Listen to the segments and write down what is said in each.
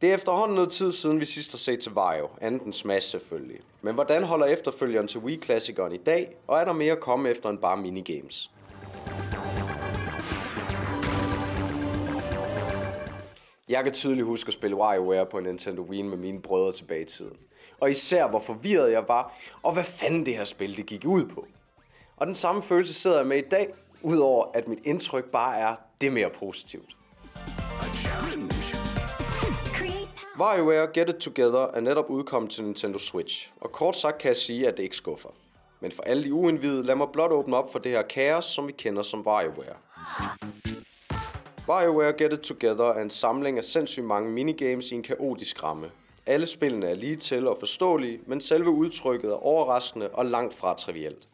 Det er efterhånden noget tid siden, vi sidst har set til Vario, andet end Smash selvfølgelig. Men hvordan holder efterfølgeren til Wii-klassikeren i dag, og er der mere at komme efter end bare minigames? Jeg kan tydeligt huske at spille WarioWare på en Nintendo Wii med mine brødre tilbage i tiden. Og især hvor forvirret jeg var, og hvad fanden det her spil det gik ud på. Og den samme følelse sidder jeg med i dag, udover at mit indtryk bare er det mere positivt. WarioWare Get It Together er netop udkommet til Nintendo Switch, og kort sagt kan jeg sige, at det ikke skuffer. Men for alle de uindvidede, lad mig blot åbne op for det her kaos, som vi kender som WarioWare. WarioWare Get It Together er en samling af sindssygt mange minigames i en kaotisk ramme. Alle spillene er lige til og forståelige, men selve udtrykket er overraskende og langt fra trivielt.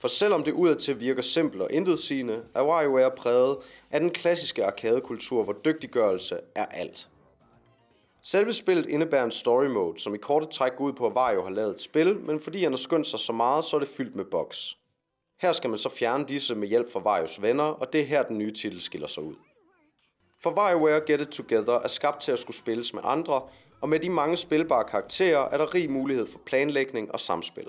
For selvom det udadtil virker simpelt og intetsigende, er WarioWare præget af den klassiske arkadekultur, hvor dygtiggørelse er alt. Selve spillet indebærer en story mode, som i korte træk går ud på, at Vario har lavet et spil, men fordi han har skyndt sig så meget, så er det fyldt med bugs. Her skal man så fjerne disse med hjælp fra Varios venner, og det er her den nye titel skiller sig ud. For WarioWare Get It Together er skabt til at skulle spilles med andre, og med de mange spilbare karakterer er der rig mulighed for planlægning og samspil.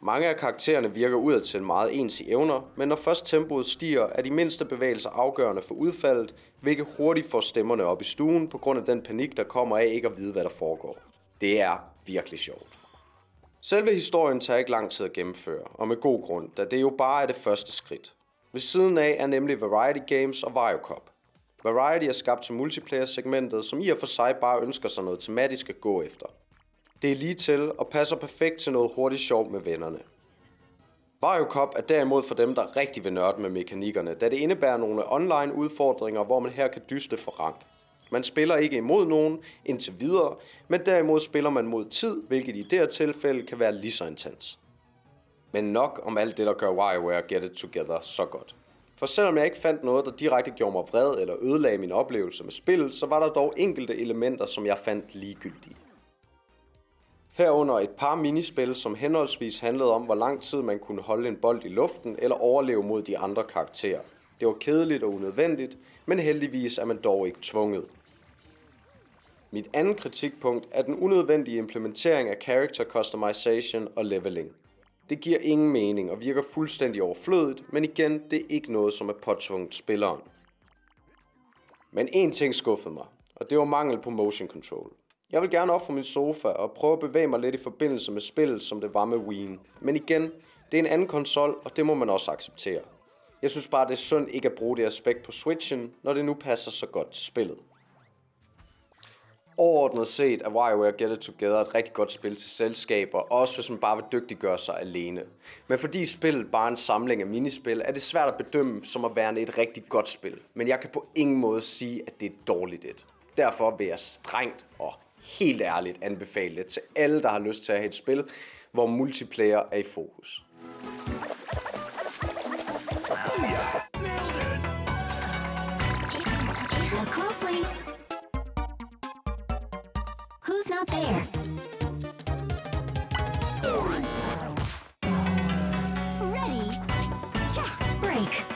Mange af karaktererne virker udadtil meget ens i evner, men når først tempoet stiger, er de mindste bevægelser afgørende for udfaldet, hvilket hurtigt får stemmerne op i stuen på grund af den panik, der kommer af ikke at vide, hvad der foregår. Det er virkelig sjovt. Selve historien tager ikke lang tid at gennemføre, og med god grund, da det jo bare er det første skridt. Ved siden af er nemlig Variety Games og Vario Cup. Variety er skabt til multiplayer-segmentet, som i og for sig bare ønsker sig noget tematisk at gå efter. Det er lige til og passer perfekt til noget hurtigt sjov med vennerne. Vario Cup er derimod for dem, der rigtig vil nørde med mekanikkerne, da det indebærer nogle online udfordringer, hvor man her kan dyste for rank. Man spiller ikke imod nogen indtil videre, men derimod spiller man mod tid, hvilket i det her tilfælde kan være lige så intens. Men nok om alt det, der gør WarioWare Get It Together så godt. For selvom jeg ikke fandt noget, der direkte gjorde mig vred eller ødelagde min oplevelse med spillet, så var der dog enkelte elementer, som jeg fandt ligegyldige. Herunder et par minispil, som henholdsvis handlede om, hvor lang tid man kunne holde en bold i luften eller overleve mod de andre karakterer. Det var kedeligt og unødvendigt, men heldigvis er man dog ikke tvunget. Mit andet kritikpunkt er den unødvendige implementering af character customization og leveling. Det giver ingen mening og virker fuldstændig overflødigt, men igen, det er ikke noget, som er påtvunget spilleren. Men en ting skuffede mig, og det var mangel på motion control. Jeg vil gerne op fra min sofa og prøve at bevæge mig lidt i forbindelse med spillet, som det var med Wii. Men igen, det er en anden konsol, og det må man også acceptere. Jeg synes bare, det er synd ikke at bruge det aspekt på Switchen, når det nu passer så godt til spillet. Overordnet set er WarioWare Get It Together et rigtig godt spil til selskaber, også hvis man bare vil dygtiggøre sig alene. Men fordi spillet bare er en samling af minispil, er det svært at bedømme som at være et rigtig godt spil. Men jeg kan på ingen måde sige, at det er dårligt et. Derfor vil jeg strengt og helt ærligt anbefale det til alle, der har lyst til at have et spil, hvor multiplayer er i fokus. Who's not there? Ready? Yeah, break.